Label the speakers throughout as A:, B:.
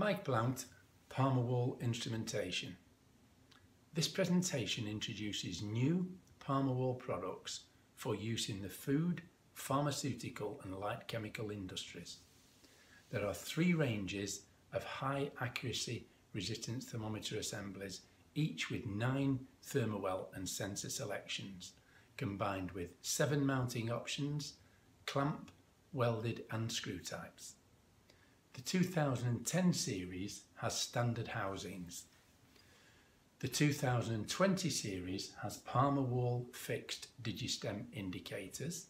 A: Mike Blount, Palmer Wahl Instrumentation. This presentation introduces new Palmer Wahl products for use in the food, pharmaceutical and light chemical industries. There are three ranges of high accuracy resistance thermometer assemblies, each with nine thermowell and sensor selections, combined with seven mounting options, clamp, welded and screw types. The 2010 series has standard housings. The 2020 series has Palmer Wahl fixed Digistem indicators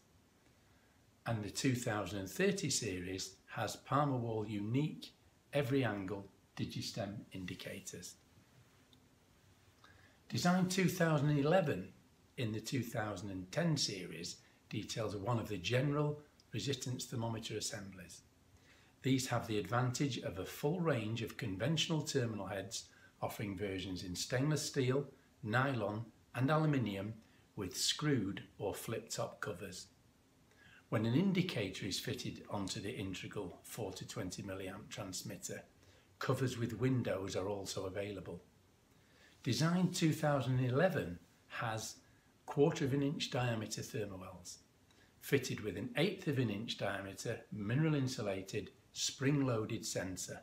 A: and the 2030 series has Palmer Wahl unique every angle Digistem indicators. Design 2011 in the 2010 series details one of the general resistance thermometer assemblies. These have the advantage of a full range of conventional terminal heads offering versions in stainless steel, nylon and aluminium with screwed or flip top covers. When an indicator is fitted onto the integral 4 to 20 milliamp transmitter, covers with windows are also available. Design 2011 has quarter of an inch diameter thermowells, fitted with an eighth of an inch diameter mineral insulated spring-loaded sensor,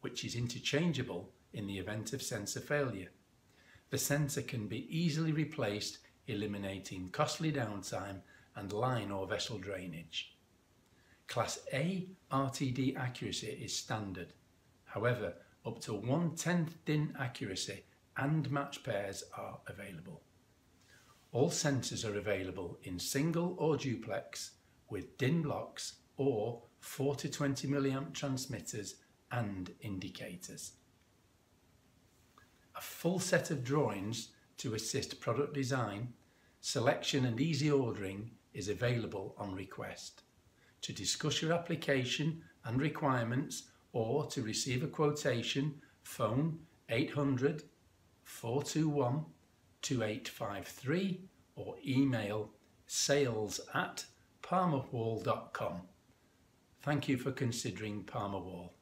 A: which is interchangeable in the event of sensor failure. The sensor can be easily replaced, eliminating costly downtime and line or vessel drainage. Class A RTD accuracy is standard. However, up to 1 10th DIN accuracy and match pairs are available. All sensors are available in single or duplex with DIN blocks or 4 to 20 milliamp transmitters and indicators. A full set of drawings to assist product design, selection and easy ordering is available on request. To discuss your application and requirements or to receive a quotation, phone 800 421 2853 or email sales at palmerwahl.com. Thank you for considering Palmer Wahl.